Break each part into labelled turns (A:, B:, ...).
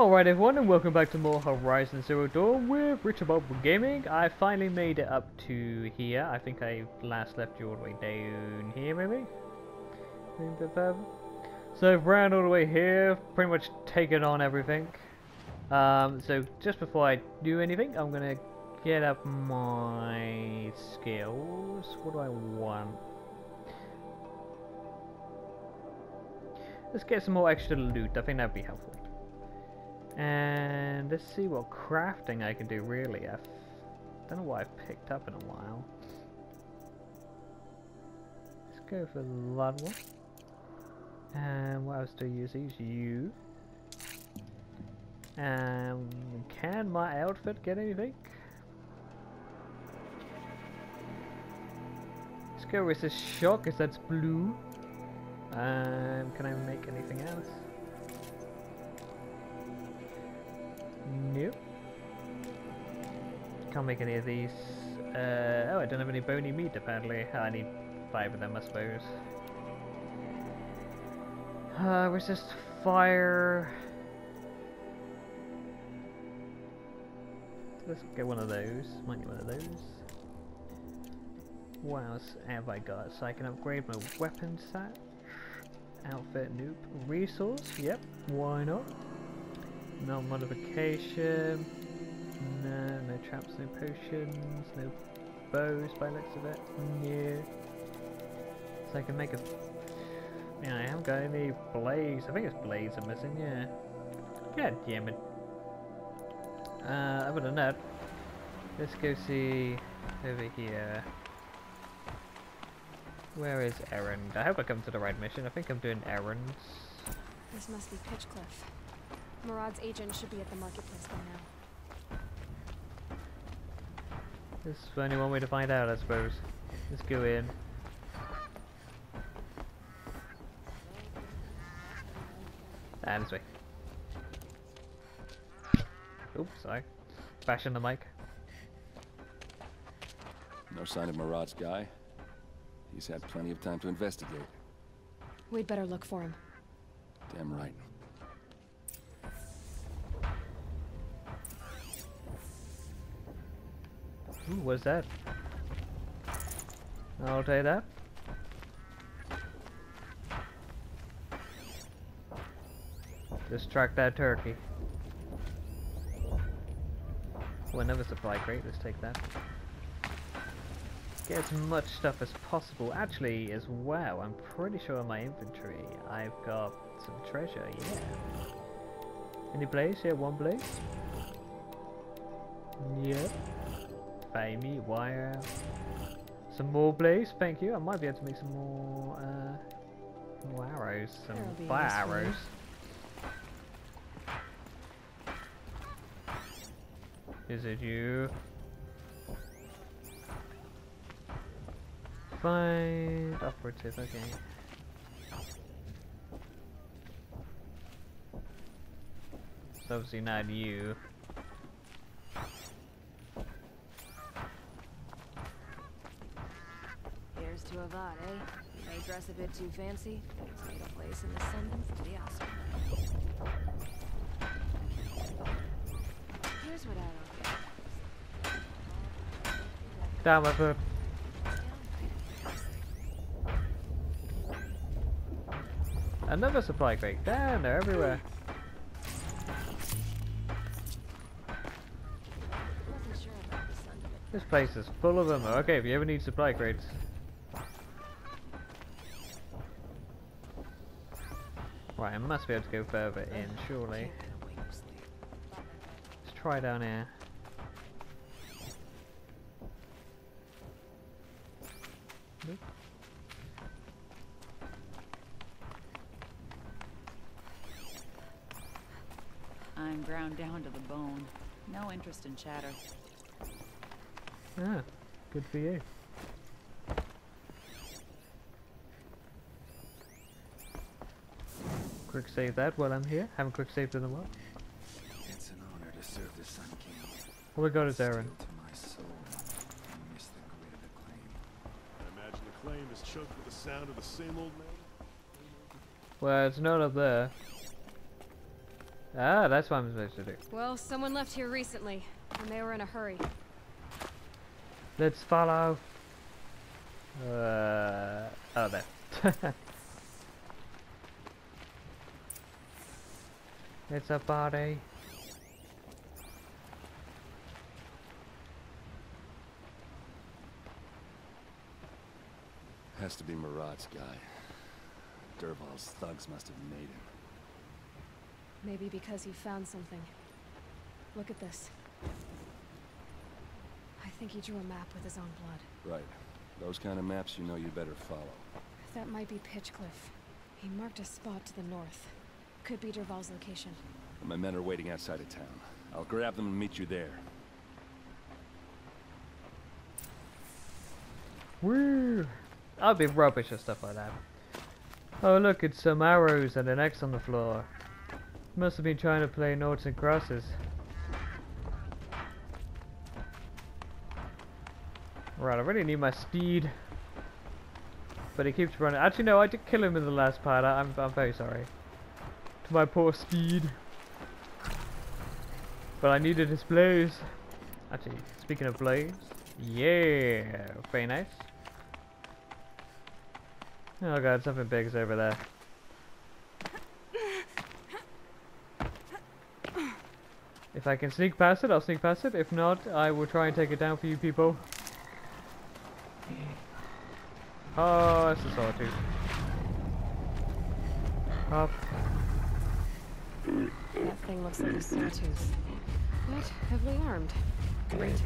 A: Alright everyone and welcome back to more Horizon Zero Dawn with Rich and Bob Gaming. I finally made it up to here. I think I last left you all the way down here maybe? Maybe. So I've ran all the way here, pretty much taken on everything. Um, so just before I do anything, I'm gonna get up my skills. What do I want? Let's get some more extra loot. I think that'd be helpful. And let's see what crafting I can do really. I don't know what I've picked up in a while. Let's go for one. And what else do I use? Use you. Um, can my outfit get anything? Let's go with this shock, because that's blue. Um, can I make anything else? Nope. Can't make any of these. Uh, oh, I don't have any bony meat apparently. Oh, I need five of them, I suppose. Uh, resist fire. Let's get one of those. Might need one of those. What else have I got? So I can upgrade my weapon set. Outfit, nope. Resource, yep, why not? No modification. No, no traps, no potions, no bows by looks of it. Yeah. So I can make a. Yeah, I haven't got any blades. I think it's blades I'm missing. Yeah. God damn it. Uh, other than that, let's go see over here. Where is Erend? I hope I come to the right mission. I think I'm doing errands.
B: This must be Pitchcliff. Marad's agent should be at the marketplace by now.
A: There's only one way to find out, I suppose. Let's go in. Ah, this way. Oops, sorry. Bashing the mic.
C: No sign of Marad's guy. He's had plenty of time to investigate.
B: We'd better look for him.
C: Damn right.
A: What's that? I'll take that. Distract that turkey. Oh, another supply crate, let's take that. Get as much stuff as possible. Actually, as well, I'm pretty sure in my inventory I've got some treasure, yeah. Any blaze? Yeah, one blaze. Yep. Pay me, wire. Some more blaze, thank you. I might be able to make some more, uh, more arrows, some fire arrows. Is it you? Find operative, okay. It's obviously not you.
B: To eh? May dress a bit too fancy, made a place in the sun for the Oscar. Here's what I don't get.
A: Down my foot. Another supply crate. Damn, they're everywhere.
B: Wasn't sure about the sun bit.
A: This place is full of them. Okay, if you ever need supply crates. Right, I must be able to go further in, surely. Let's try down here. Nope.
D: I'm ground down to the bone. No interest in chatter.
A: Ah, good for you. Quick save that while I'm here. Haven't quick saved in a while.
C: It's an honor to serve the Sun King.
A: All we got is Aaron.
C: Still to my soul, I miss the grit of the claim.
E: I imagine the claim is choked with the sound of the same old man.
A: Well, it's not up there. Ah, that's what I'm supposed to do.
B: Well, someone left here recently, and they were in a hurry.
A: Let's follow. Uh, oh, there. it's a body.
C: Has to be Marad's guy. Dervahl's thugs must have made him.
B: Maybe because he found something. Look at this. I think he drew a map with his own blood.
C: Right. Those kind of maps you know you better follow.
B: That might be Pitchcliff. He marked a spot to the north. Could be Dervahl's location.
C: My men are waiting outside of town. I'll grab them and meet you there.
A: Woo! I'll be rubbish at stuff like that. Oh look, it's some arrows and an X on the floor. Must have been trying to play noughts and crosses. Right, I really need my speed. But he keeps running. Actually, no, I did kill him in the last part. I- I'm, I'm very sorry. My poor speed. But I needed his blows. Actually, speaking of blows. Yeah, very nice. Oh god, something big's over there. If I can sneak past it, I'll sneak past it. If not, I will try and take it down for you people. Oh, that's a sawtooth. Up.
B: A sawtooth. But heavily armed. Great.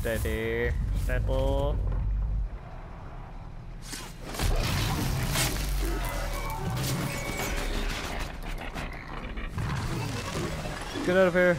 A: Steady. Get out of here.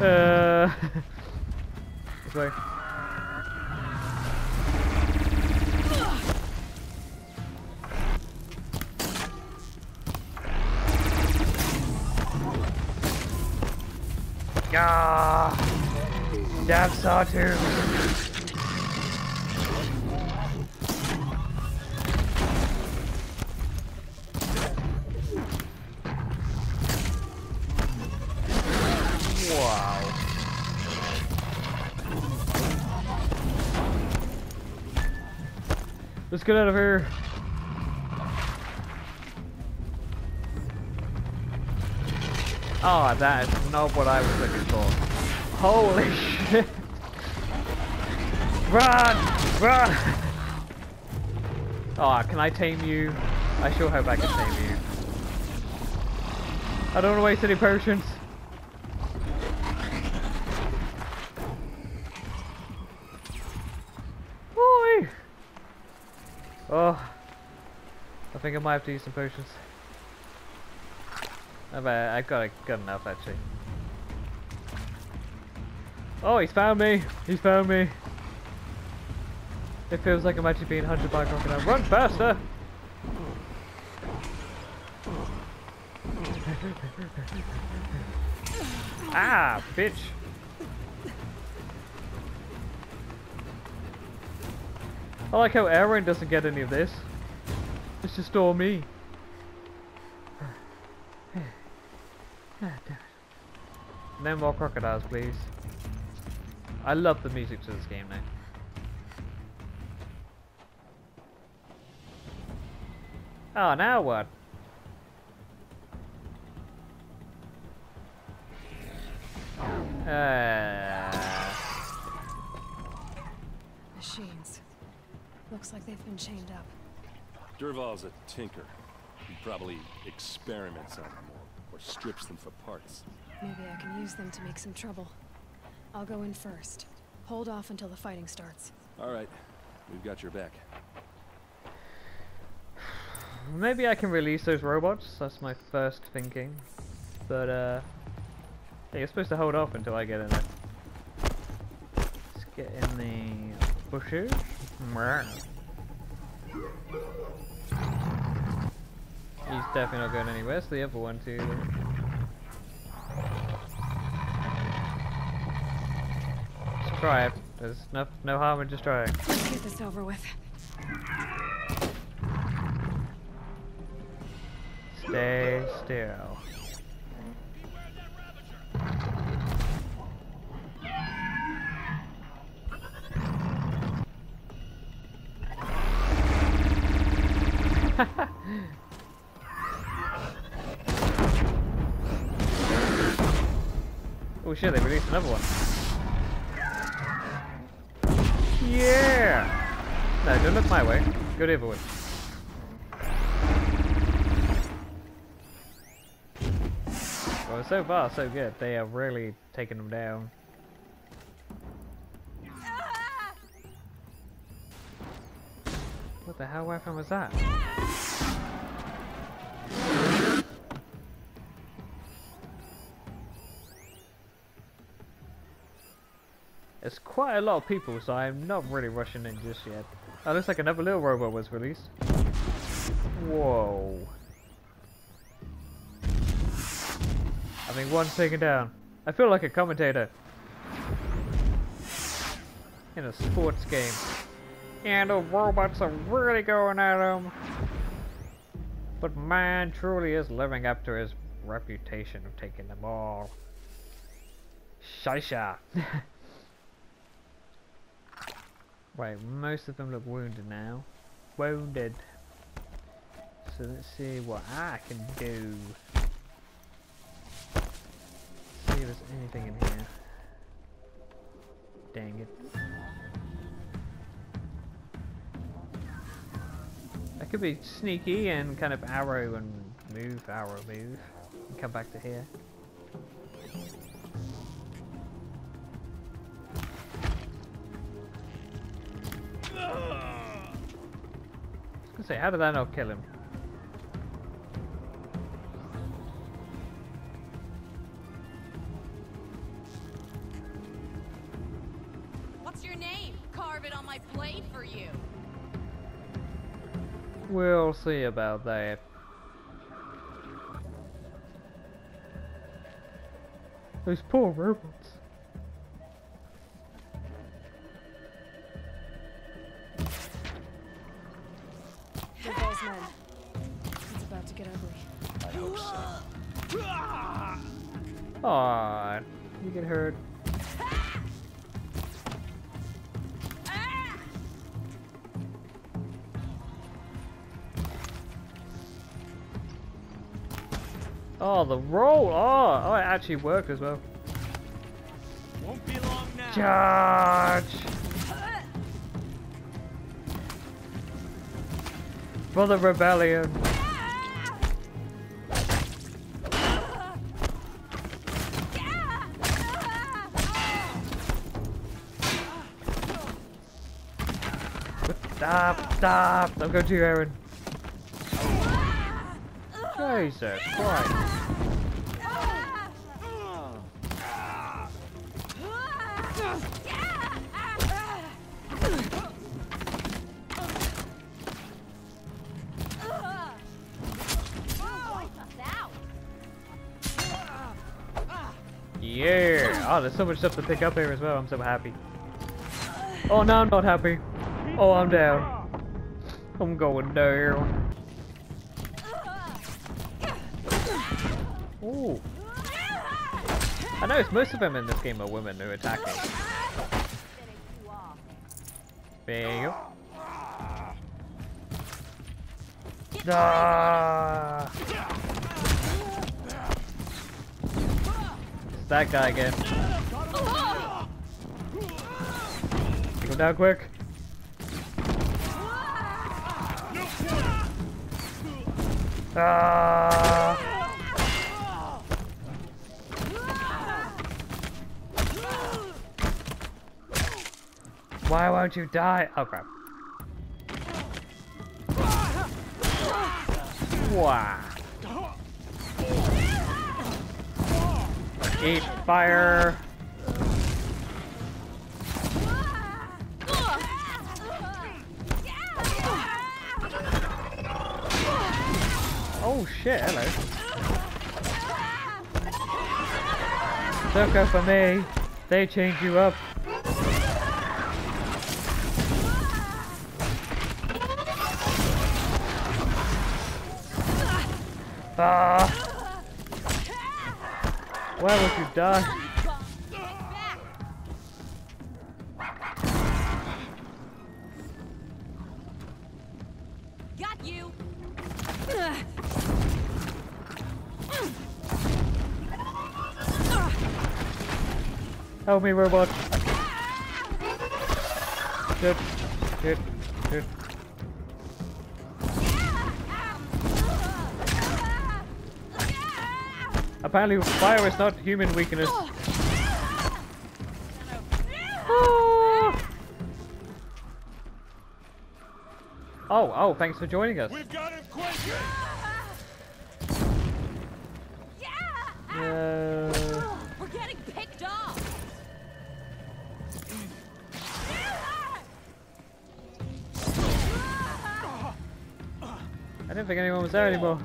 A: Uh. this way. Ah! Damn sawtooth! Wow. Let's get out of here. Oh, that is not what I was looking for. Holy shit! Run! Run! Oh, can I tame you? I sure hope I can tame you. I don't want to waste any potions. Oi! Oh, I think I might have to use some potions. I've got got enough actually. Oh, he's found me! He's found me! It feels like I'm actually being hunted by a crocodile. Run faster! ah, bitch! I like how Erend doesn't get any of this. It's just all me. No more crocodiles, please. I love the music to this game now. Oh, now what? Uh,
B: Machines. Looks like they've been chained up.
C: Dervahl's a tinker. He probably experiments on them or, or strips them for parts.
B: Maybe I can use them to make some trouble. I'll go in first. Hold off until the fighting starts.
C: All right, we've got your back.
A: maybe I can release those robots. That's my first thinking. But uh, yeah, you're supposed to hold off until I get in there. Let's get in the bushes. He's definitely not going anywhere. So the other one too. Just try it. There's no no harm in just trying.
B: Let's get this over with.
A: Stay still. oh shit, they released another one. Yeah! No, don't look my way. Go the other way. Well, so far, so good. They are really taking them down. What the hell weapon was that? It's quite a lot of people, so I'm not really rushing in just yet. Oh, looks like another little robot was released. Whoa. I think one's taken down. I feel like a commentator. In a sports game. And the robots are really going at him. But man truly is living up to his reputation of taking them all. Shisha. right, most of them look wounded now. Wounded. So let's see what I can do. See if there's anything in here. Dang it. I could be sneaky and kind of arrow and move, arrow, move, and come back to here. Gonna say, how did that not kill him?
F: What's your name? Carve it on my blade for you.
A: We'll see about that. Those poor robots.
B: Get
A: hurt. Oh, the roll! Oh, oh, it actually worked as well.
E: Won't be long now.
A: Charge! For the rebellion! Stop! Stop! Don't go to you, Erend. Jesus Christ! Yeah! Oh, there's so much stuff to pick up here as well. I'm so happy. Oh, no, I'm not happy. Oh, I'm down. I'm going down. Ooh. I noticed most of them in this game are women who attack me. There you go. It's that guy again. Go down quick. Ah! Why won't you die? Oh crap. Wow. Eat fire. Shit, hello. Sucker for me. They change you up. Ah! Where would you die? Help me, robot. Shit. Shit. Shit. Apparently fire is not human weakness. Oh, oh, thanks for joining us.
C: We've got him quick!
A: Think anyone was there anymore.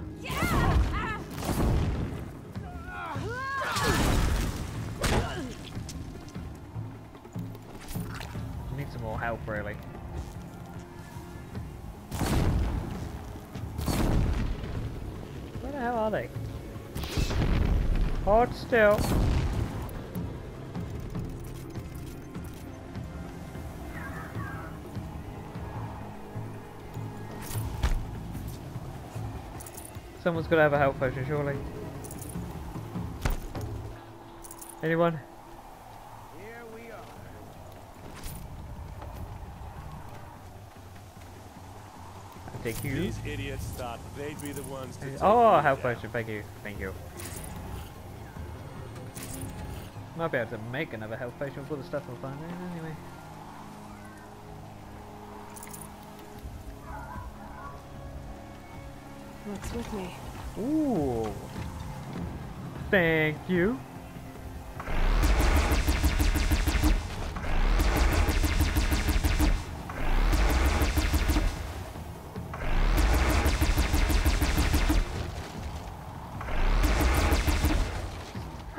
A: Need some more help, really. Where the hell are they? Hold still. Someone's got to have a health potion, surely. Anyone?
E: Here we are.
A: I'll take you.
C: These idiots thought they'd be the ones to
A: Oh,
C: me
A: health
C: down.
A: potion, thank you, thank you. Might be able to make another health potion with all the stuff I'll find anyway.
B: Looks with me.
A: Ooh. Thank you.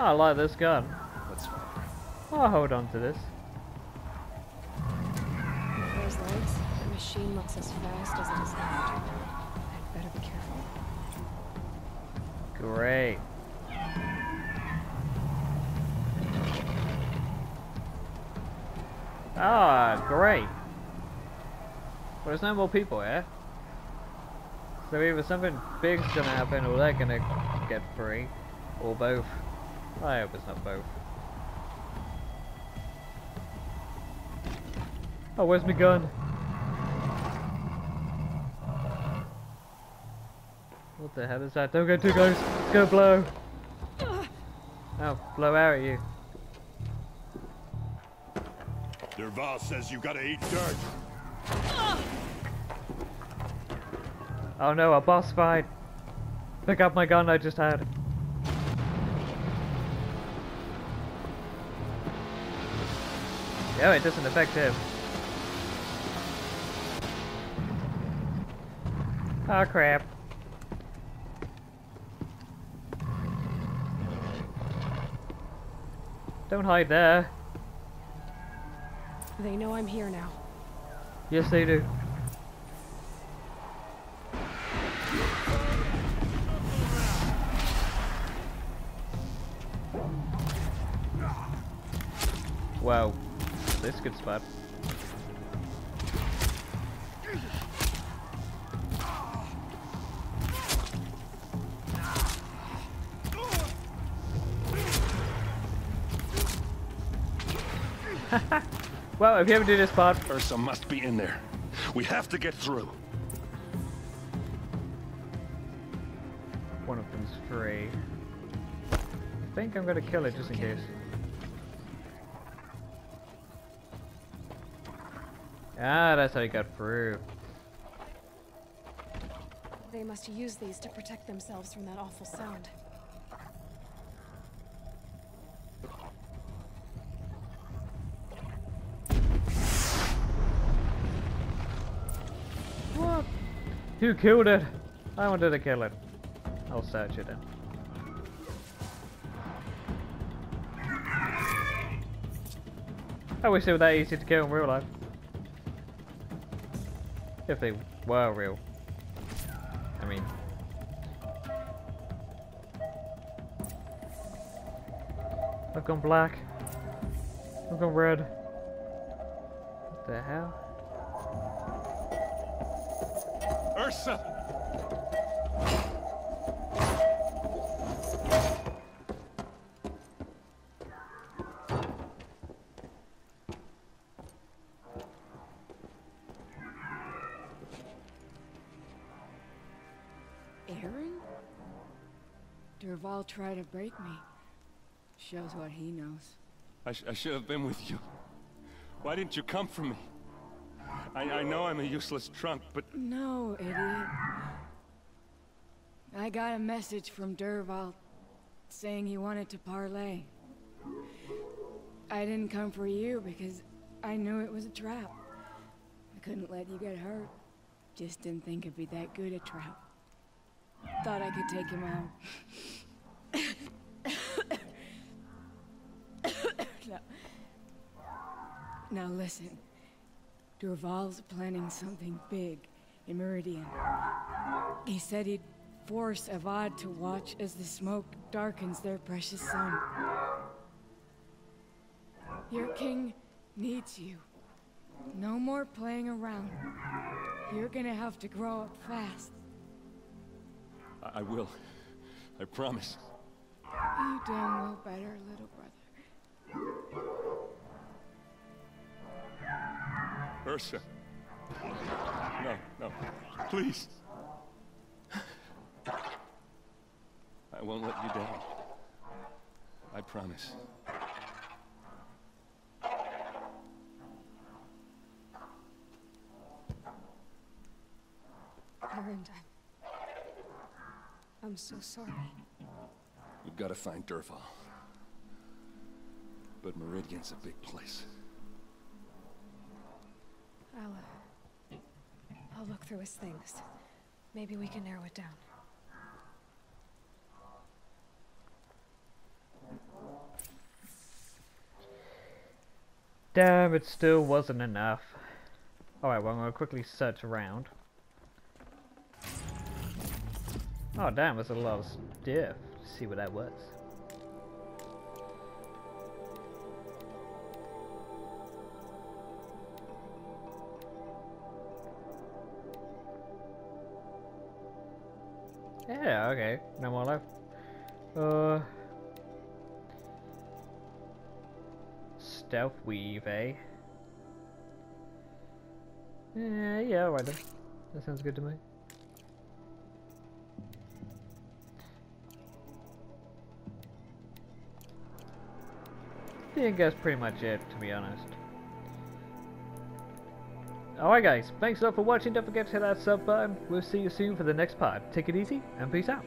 A: Ah, I like this gun.
C: Let's find her.
A: I'll hold on to this.
B: Those legs. The machine looks as fast as it is loud. Better be careful.
A: Great. Ah, great. Well, there's no more people here. So either something big's gonna happen or they're gonna get free. Or both. I hope it's not both. Oh, where's my gun? What the hell is that? Don't go too close. Let's go blow. Oh, blow out at you.
C: Dervahl says you gotta eat dirt.
A: Oh no, a boss fight. Pick up my gun I just had. Yeah, it doesn't affect him. Oh crap. Don't hide there.
B: They know I'm here now.
A: Yes, they do. Wow, this good spot. well, if you ever do this part,
C: Ersa must be in there. We have to get through.
A: One of them's free. I think I'm gonna kill it just in case. Ah, that's how he got through.
B: They must use these to protect themselves from that awful sound.
A: Who killed it? I wanted to kill it. I'll search it in. I wish they were that easy to kill in real life. If they were real. I mean... I've gone black. I've gone red. What the hell?
C: Ersa!
G: Erend? Dervahl tried to break me. Shows what he knows.
C: I, sh I should have been with you. Why didn't you come for me? I, I know I'm a useless trunk, but
G: No, idiot. I got a message from Dervahl saying he wanted to parlay. I didn't come for you because I knew it was a trap. I couldn't let you get hurt. Just didn't think it'd be that good a trap. Thought I could take him out. now, now listen. Dervahl's planning something big in Meridian. He said he'd force Avad to watch as the smoke darkens their precious sun. Your king needs you. No more playing around. You're gonna have to grow up fast.
C: I, I will. I promise.
G: You damn well better, little
C: Ersa. No, no. Please. I won't let you down. I promise.
B: Erend, I'm... I'm so sorry.
C: We've got to find Dervahl. But Meridian's a big place.
B: I'll, uh, I'll look through his things. Maybe we can narrow it down.
A: Damn, it still wasn't enough. Alright, well I'm gonna quickly search around. Oh damn, there's a lot of stuff. See what that was. Yeah, okay. No more left. Uh Stealth weave, eh? Yeah, yeah, alright then. That sounds good to me. I think that's pretty much it, to be honest. Alright guys, thanks a lot for watching, don't forget to hit that sub button, we'll see you soon for the next part. Take it easy, and peace out.